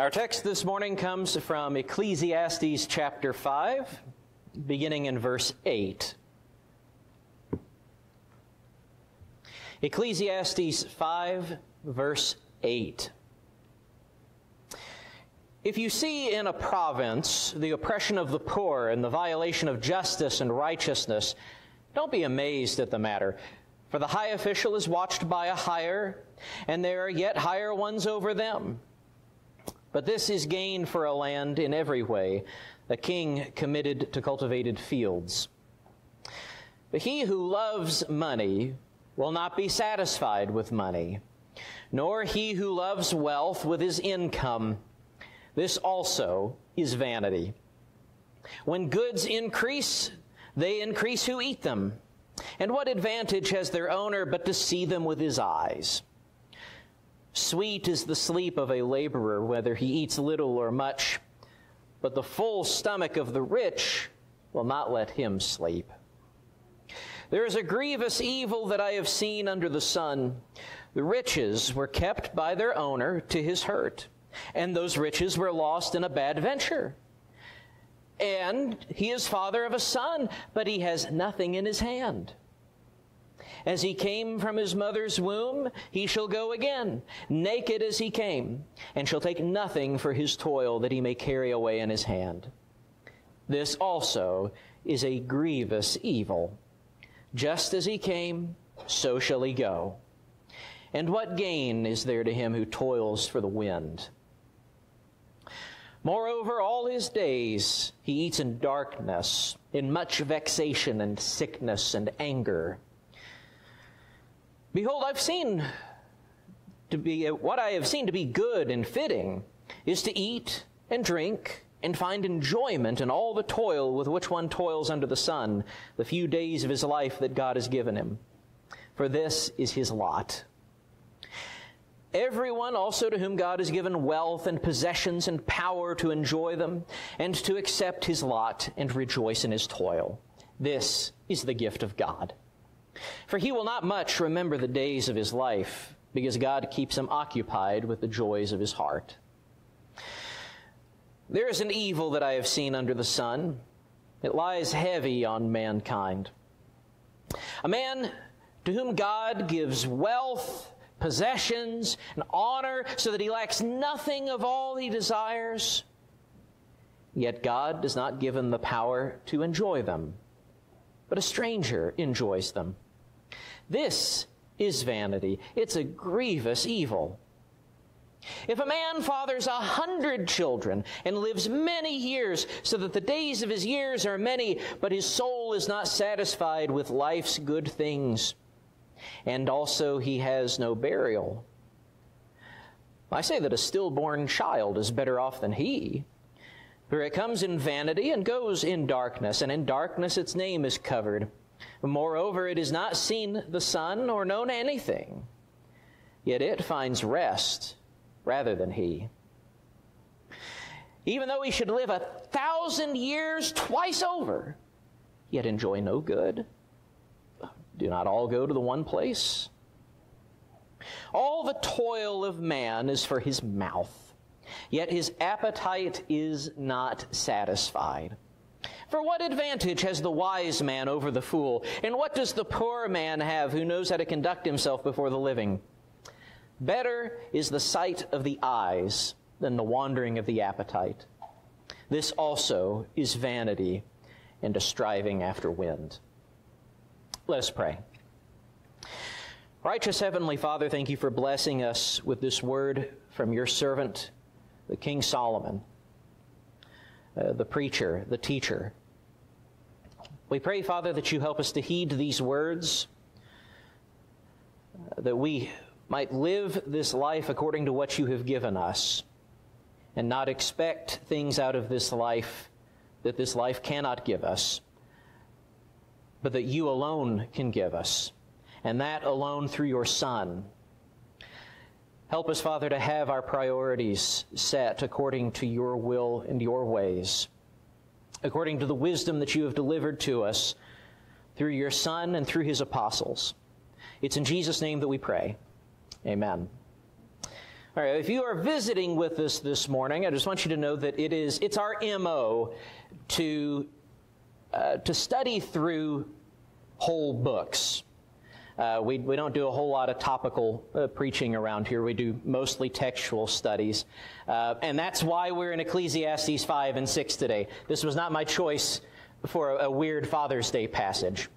Our text this morning comes from Ecclesiastes chapter 5, beginning in verse 8. Ecclesiastes 5, verse 8. If you see in a province the oppression of the poor and the violation of justice and righteousness, don't be amazed at the matter. For the high official is watched by a higher, and there are yet higher ones over them. But this is gain for a land in every way, a king committed to cultivated fields. But he who loves money will not be satisfied with money, nor he who loves wealth with his income. This also is vanity. When goods increase, they increase who eat them. And what advantage has their owner but to see them with his eyes? Sweet is the sleep of a laborer, whether he eats little or much, but the full stomach of the rich will not let him sleep. There is a grievous evil that I have seen under the sun. The riches were kept by their owner to his hurt, and those riches were lost in a bad venture. And he is father of a son, but he has nothing in his hand. As he came from his mother's womb, he shall go again, naked as he came, and shall take nothing for his toil that he may carry away in his hand. This also is a grievous evil. Just as he came, so shall he go. And what gain is there to him who toils for the wind? Moreover, all his days he eats in darkness, in much vexation and sickness and anger. Behold, I've seen to be what I have seen to be good and fitting is to eat and drink and find enjoyment in all the toil with which one toils under the sun, the few days of his life that God has given him. For this is his lot. Everyone also to whom God has given wealth and possessions and power to enjoy them and to accept his lot and rejoice in his toil. This is the gift of God. For he will not much remember the days of his life, because God keeps him occupied with the joys of his heart. There is an evil that I have seen under the sun. It lies heavy on mankind. A man to whom God gives wealth, possessions, and honor so that he lacks nothing of all he desires, yet God does not give him the power to enjoy them but a stranger enjoys them. This is vanity. It's a grievous evil. If a man fathers a hundred children and lives many years, so that the days of his years are many, but his soul is not satisfied with life's good things, and also he has no burial, I say that a stillborn child is better off than he. For it comes in vanity and goes in darkness, and in darkness its name is covered. Moreover, it has not seen the sun or known anything. Yet it finds rest rather than he. Even though he should live a thousand years twice over, yet enjoy no good. Do not all go to the one place? All the toil of man is for his mouth Yet his appetite is not satisfied. For what advantage has the wise man over the fool? And what does the poor man have who knows how to conduct himself before the living? Better is the sight of the eyes than the wandering of the appetite. This also is vanity and a striving after wind. Let us pray. Righteous Heavenly Father, thank you for blessing us with this word from your servant the King Solomon, uh, the preacher, the teacher. We pray, Father, that you help us to heed these words, uh, that we might live this life according to what you have given us, and not expect things out of this life that this life cannot give us, but that you alone can give us, and that alone through your Son Help us, Father, to have our priorities set according to your will and your ways, according to the wisdom that you have delivered to us through your Son and through his apostles. It's in Jesus' name that we pray. Amen. All right, if you are visiting with us this morning, I just want you to know that it is it's our MO to uh, to study through whole books. Uh, we, we don't do a whole lot of topical uh, preaching around here. We do mostly textual studies. Uh, and that's why we're in Ecclesiastes 5 and 6 today. This was not my choice for a, a weird Father's Day passage.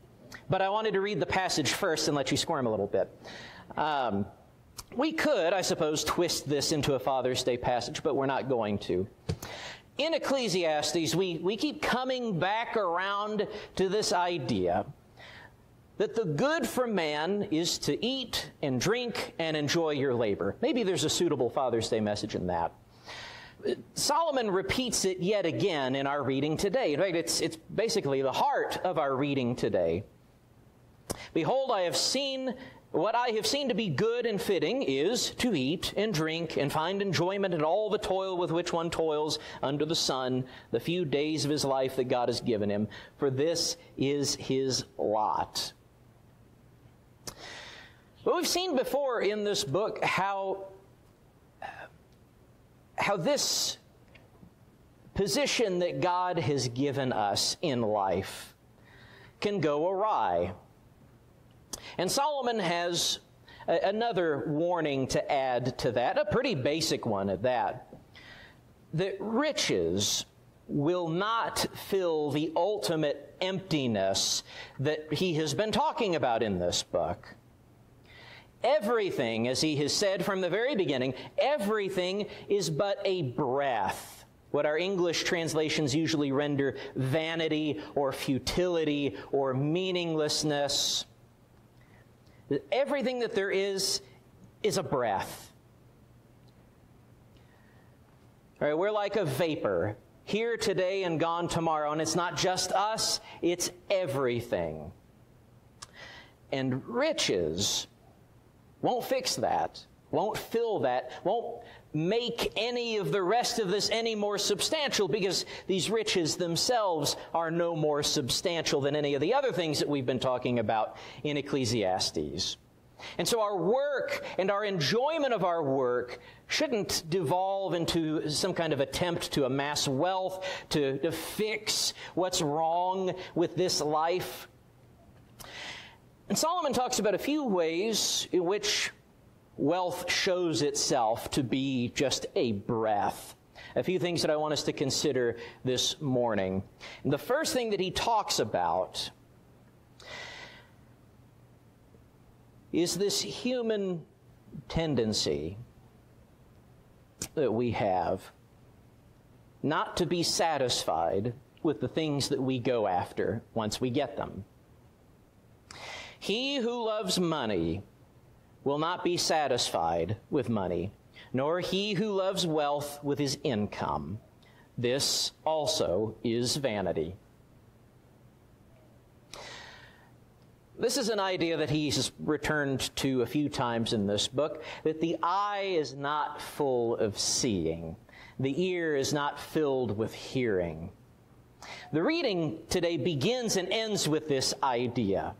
But I wanted to read the passage first and let you squirm a little bit. Um, we could, I suppose, twist this into a Father's Day passage, but we're not going to. In Ecclesiastes, we, we keep coming back around to this idea that the good for man is to eat and drink and enjoy your labor. Maybe there's a suitable Father's Day message in that. Solomon repeats it yet again in our reading today. In fact, it's, it's basically the heart of our reading today. Behold, I have seen what I have seen to be good and fitting is to eat and drink and find enjoyment in all the toil with which one toils under the sun, the few days of his life that God has given him, for this is his lot. But we've seen before in this book how, how this position that God has given us in life can go awry. And Solomon has a, another warning to add to that, a pretty basic one at that. That riches will not fill the ultimate emptiness that he has been talking about in this book. Everything, as he has said from the very beginning, everything is but a breath. What our English translations usually render vanity or futility or meaninglessness. Everything that there is is a breath. All right, we're like a vapor, here today and gone tomorrow, and it's not just us, it's everything. And riches won't fix that, won't fill that, won't make any of the rest of this any more substantial because these riches themselves are no more substantial than any of the other things that we've been talking about in Ecclesiastes. And so our work and our enjoyment of our work shouldn't devolve into some kind of attempt to amass wealth, to, to fix what's wrong with this life. And Solomon talks about a few ways in which wealth shows itself to be just a breath. A few things that I want us to consider this morning. And the first thing that he talks about is this human tendency that we have not to be satisfied with the things that we go after once we get them. He who loves money will not be satisfied with money, nor he who loves wealth with his income. This also is vanity. This is an idea that he's returned to a few times in this book that the eye is not full of seeing, the ear is not filled with hearing. The reading today begins and ends with this idea.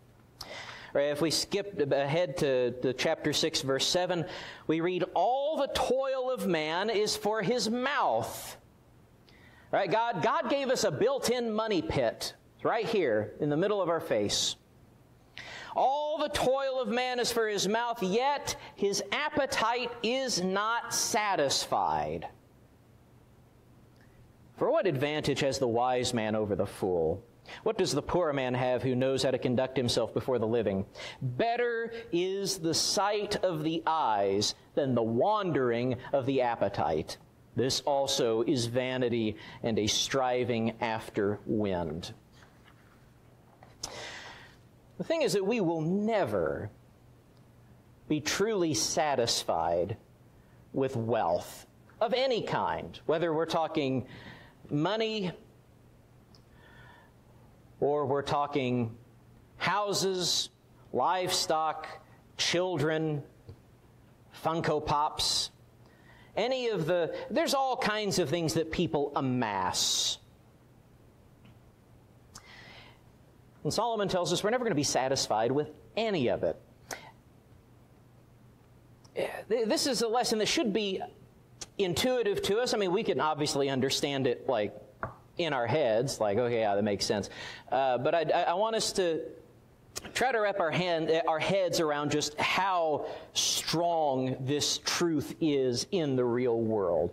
Right, if we skip ahead to, to chapter 6, verse 7, we read, All the toil of man is for his mouth. Right, God, God gave us a built in money pit right here in the middle of our face. All the toil of man is for his mouth, yet his appetite is not satisfied. For what advantage has the wise man over the fool? What does the poor man have who knows how to conduct himself before the living? Better is the sight of the eyes than the wandering of the appetite. This also is vanity and a striving after wind. The thing is that we will never be truly satisfied with wealth of any kind, whether we're talking money, or we're talking houses, livestock, children, Funko Pops, any of the, there's all kinds of things that people amass. And Solomon tells us we're never going to be satisfied with any of it. this is a lesson that should be intuitive to us. I mean, we can obviously understand it like in our heads, like, okay, yeah, that makes sense. Uh, but I, I, want us to try to wrap our, hand, our heads around just how strong this truth is in the real world.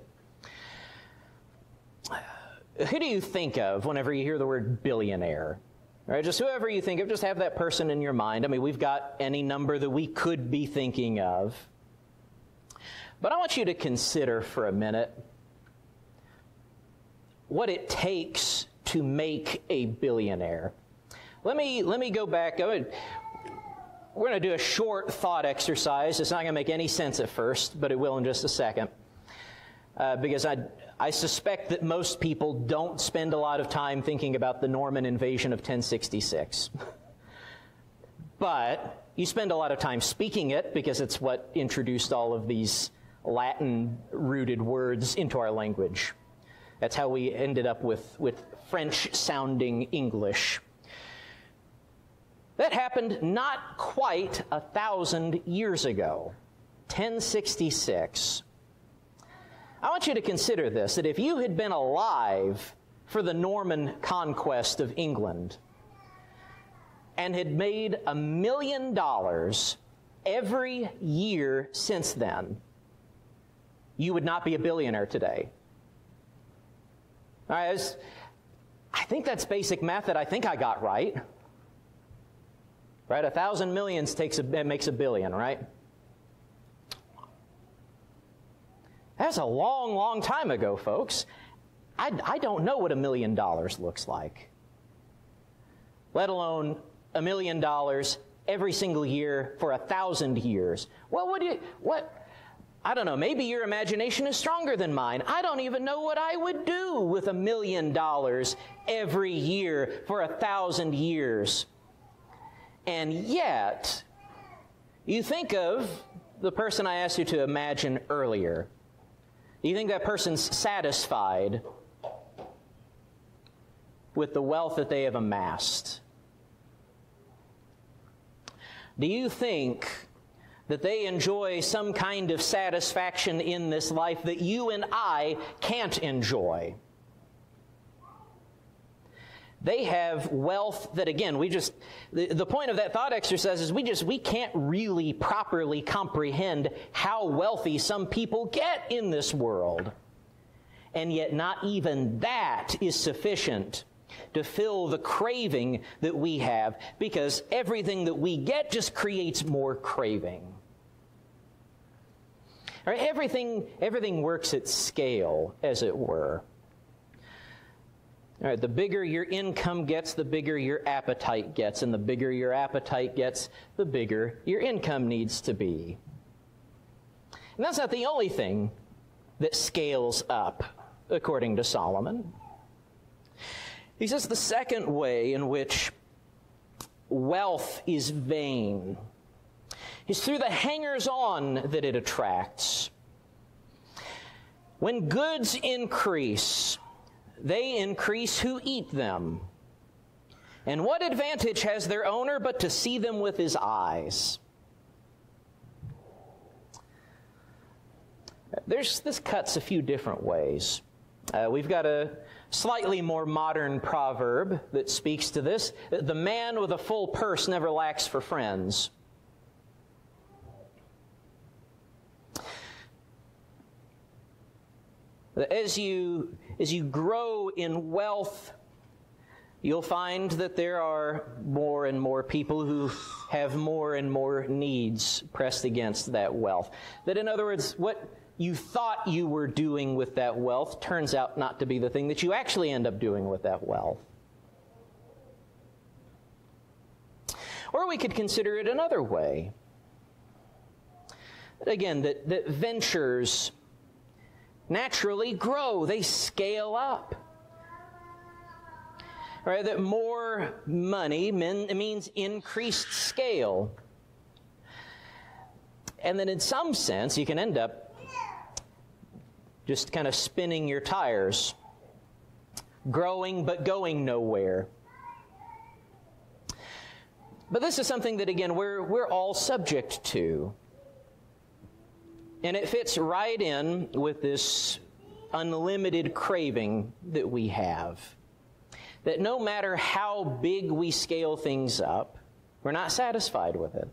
Who do you think of whenever you hear the word billionaire? Right, just whoever you think of, just have that person in your mind. I mean, we've got any number that we could be thinking of. But I want you to consider for a minute what it takes to make a billionaire. Let me, let me go back. We're going to do a short thought exercise. It's not going to make any sense at first, but it will in just a second. Uh, because I, I suspect that most people don't spend a lot of time thinking about the Norman invasion of 1066. but you spend a lot of time speaking it because it's what introduced all of these Latin rooted words into our language. That's how we ended up with, with French sounding English. That happened not quite a thousand years ago, 1066. I want you to consider this that if you had been alive for the Norman conquest of England and had made a million dollars every year since then, you would not be a billionaire today. Was, I think that's basic math that I think I got right. Right? A thousand millions takes a, makes a billion, right? That's a long, long time ago, folks. I, I don't know what a million dollars looks like, let alone a million dollars every single year for a thousand years. What would you, what, I don't know, maybe your imagination is stronger than mine. I don't even know what I would do with a million dollars every year for a thousand years. And yet, you think of the person I asked you to imagine earlier. Do you think that person's satisfied with the wealth that they have amassed? Do you think that they enjoy some kind of satisfaction in this life that you and I can't enjoy. They have wealth that again, we just, the, the point of that thought exercise is we just, we can't really properly comprehend how wealthy some people get in this world. And yet not even that is sufficient to fill the craving that we have because everything that we get just creates more craving. Right, everything, everything works at scale, as it were. All right, the bigger your income gets, the bigger your appetite gets. And the bigger your appetite gets, the bigger your income needs to be. And that's not the only thing that scales up, according to Solomon. He says the second way in which wealth is vain is through the hangers on that it attracts. When goods increase, they increase who eat them. And what advantage has their owner but to see them with his eyes? There's, this cuts a few different ways. Uh, we've got a slightly more modern proverb that speaks to this. The man with a full purse never lacks for friends. As you, as you grow in wealth, you'll find that there are more and more people who have more and more needs pressed against that wealth. That, in other words, what you thought you were doing with that wealth turns out not to be the thing that you actually end up doing with that wealth. Or we could consider it another way. Again, that, that ventures naturally grow, they scale up. Right, that more money means increased scale. And then, in some sense, you can end up just kind of spinning your tires, growing but going nowhere. But this is something that, again, we're, we're all subject to. And it fits right in with this unlimited craving that we have. That no matter how big we scale things up, we're not satisfied with it.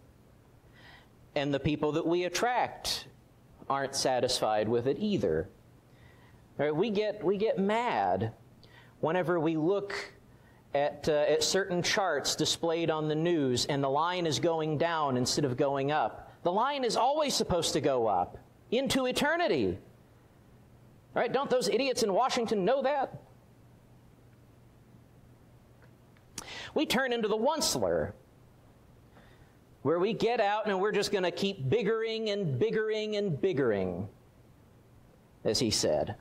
And the people that we attract aren't satisfied with it either. Right? We, get, we get mad whenever we look at, uh, at certain charts displayed on the news and the line is going down instead of going up. The line is always supposed to go up into eternity. Right? Don't those idiots in Washington know that? We turn into the Once-ler, where we get out and we're just going to keep biggering and biggering and biggering, as he said.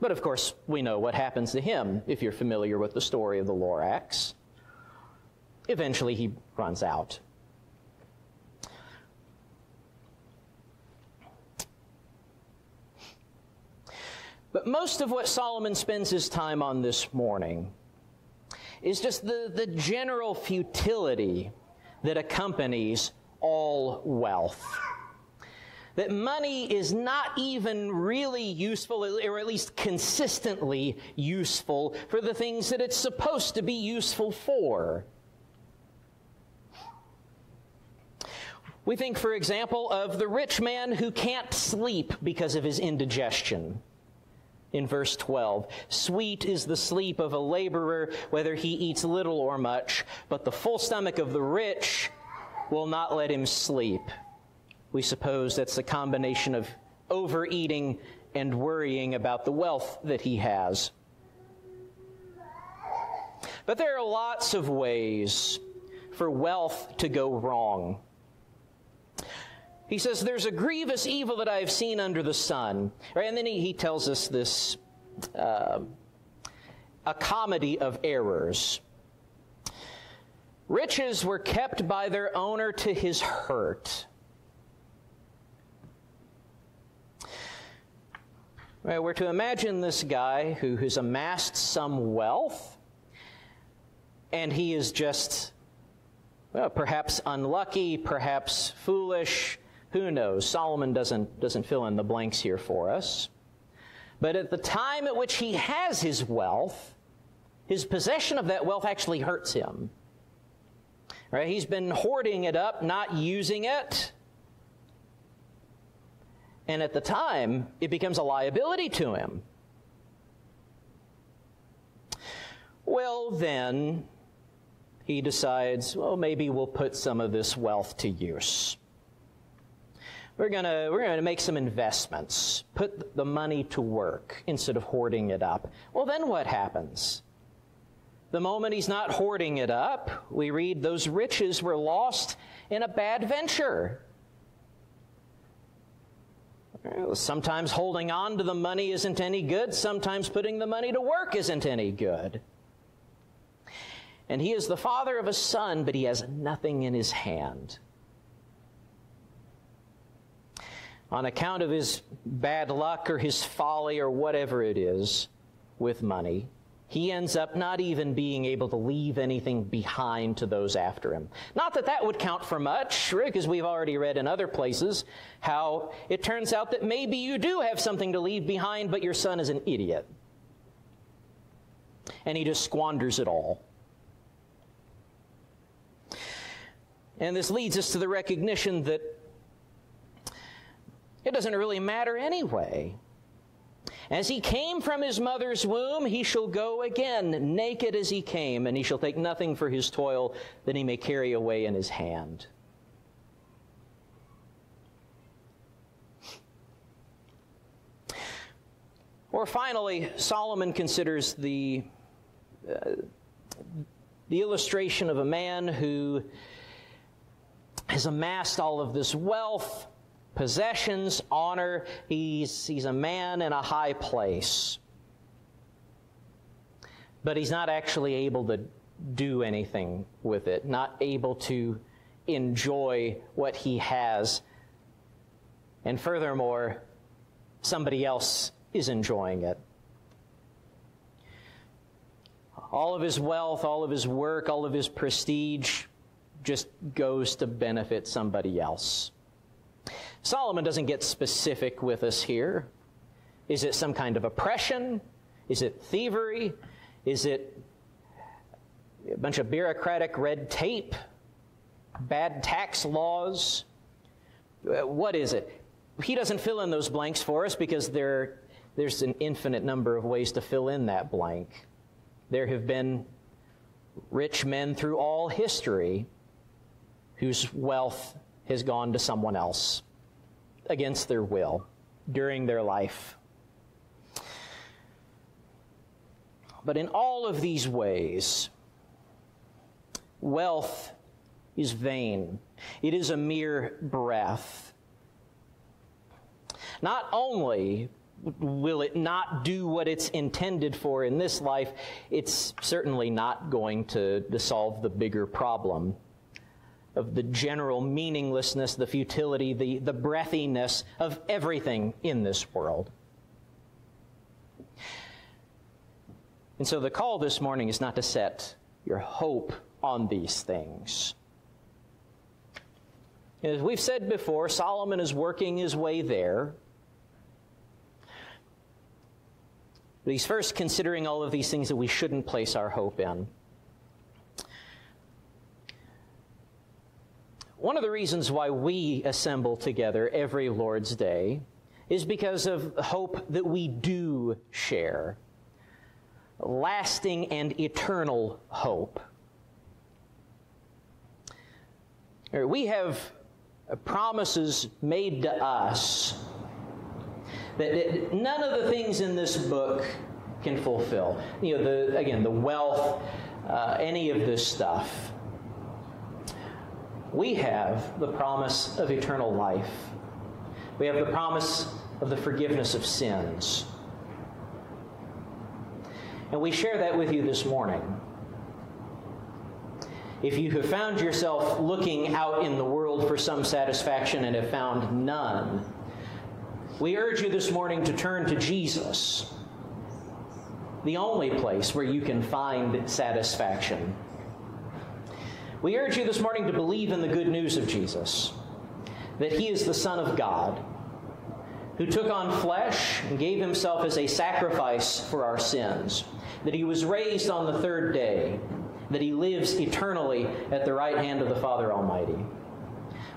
But of course, we know what happens to him if you're familiar with the story of the Lorax. Eventually, he runs out. But most of what Solomon spends his time on this morning is just the, the general futility that accompanies all wealth that money is not even really useful, or at least consistently useful, for the things that it's supposed to be useful for. We think, for example, of the rich man who can't sleep because of his indigestion. In verse 12, sweet is the sleep of a laborer, whether he eats little or much, but the full stomach of the rich will not let him sleep. We suppose that's a combination of overeating and worrying about the wealth that he has. But there are lots of ways for wealth to go wrong. He says, There's a grievous evil that I have seen under the sun. Right? And then he, he tells us this uh, a comedy of errors. Riches were kept by their owner to his hurt. Right, we're to imagine this guy who has amassed some wealth, and he is just, well, perhaps unlucky, perhaps foolish, who knows? Solomon doesn't, doesn't fill in the blanks here for us. But at the time at which he has his wealth, his possession of that wealth actually hurts him. Right? He's been hoarding it up, not using it. And at the time, it becomes a liability to him. Well, then, he decides, well, maybe we'll put some of this wealth to use. We're going to we're going to make some investments, put the money to work instead of hoarding it up. Well, then what happens? The moment he's not hoarding it up, we read those riches were lost in a bad venture. Sometimes holding on to the money isn't any good. Sometimes putting the money to work isn't any good. And he is the father of a son, but he has nothing in his hand. On account of his bad luck or his folly or whatever it is with money, he ends up not even being able to leave anything behind to those after him. Not that that would count for much, because we've already read in other places how it turns out that maybe you do have something to leave behind, but your son is an idiot. And he just squanders it all. And this leads us to the recognition that it doesn't really matter anyway. As he came from his mother's womb, he shall go again, naked as he came, and he shall take nothing for his toil that he may carry away in his hand. Or finally, Solomon considers the, uh, the illustration of a man who has amassed all of this wealth possessions, honor. He's, he's a man in a high place. But he's not actually able to do anything with it, not able to enjoy what he has. And furthermore, somebody else is enjoying it. All of his wealth, all of his work, all of his prestige just goes to benefit somebody else. Solomon doesn't get specific with us here. Is it some kind of oppression? Is it thievery? Is it a bunch of bureaucratic red tape? Bad tax laws? What is it? He doesn't fill in those blanks for us because there, there's an infinite number of ways to fill in that blank. There have been rich men through all history whose wealth has gone to someone else against their will during their life. But in all of these ways, wealth is vain. It is a mere breath. Not only will it not do what it's intended for in this life, it's certainly not going to, solve the bigger problem of the general meaninglessness, the futility, the, the breathiness of everything in this world. And so the call this morning is not to set your hope on these things. As we've said before, Solomon is working his way there. But he's first considering all of these things that we shouldn't place our hope in. One of the reasons why we assemble together every Lord's Day is because of hope that we do share lasting and eternal hope. We have promises made to us that none of the things in this book can fulfill. You know, the, again, the wealth, uh, any of this stuff. We have the promise of eternal life. We have the promise of the forgiveness of sins. And we share that with you this morning. If you have found yourself looking out in the world for some satisfaction and have found none, we urge you this morning to turn to Jesus, the only place where you can find satisfaction. We urge you this morning to believe in the good news of Jesus, that he is the Son of God who took on flesh and gave himself as a sacrifice for our sins, that he was raised on the third day, that he lives eternally at the right hand of the Father Almighty.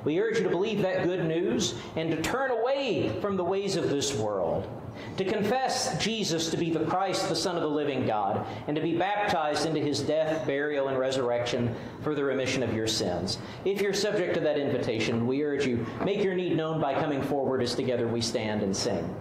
We urge you to believe that good news and to turn away from the ways of this world, to confess Jesus to be the Christ, the Son of the living God, and to be baptized into his death, burial, and resurrection for the remission of your sins. If you're subject to that invitation, we urge you, make your need known by coming forward as together we stand and sing.